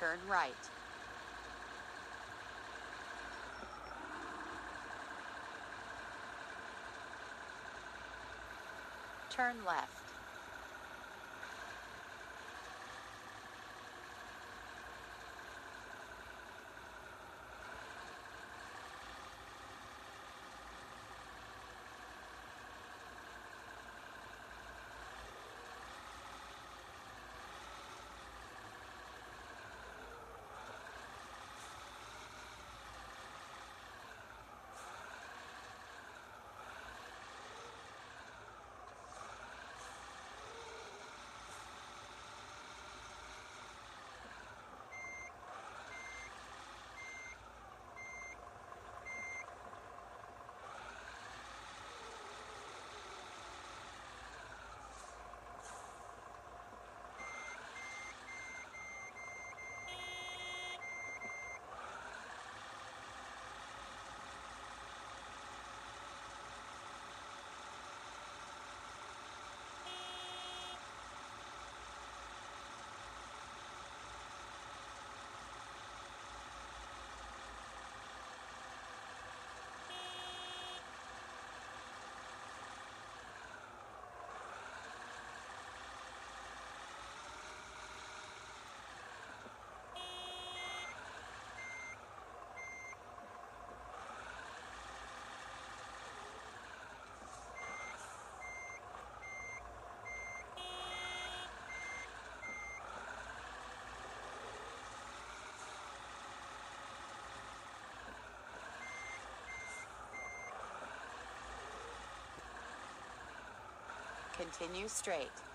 Turn right. Turn left. Continue straight.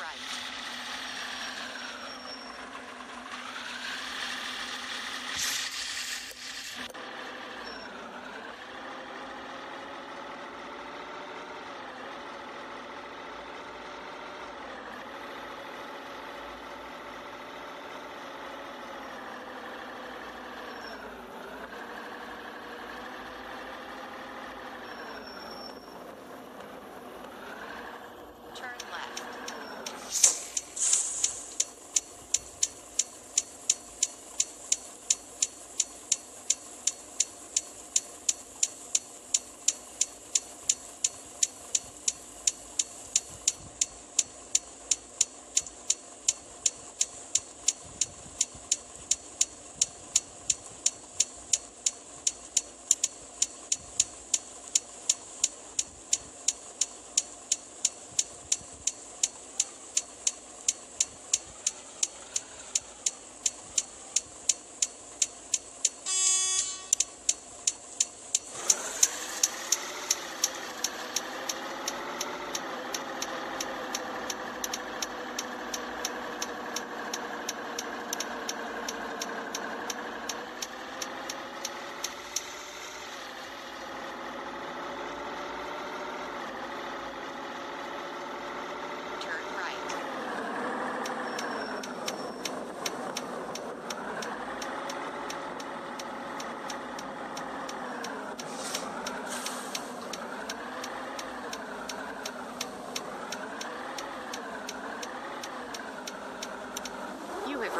Right. Turn left. Turn right. You have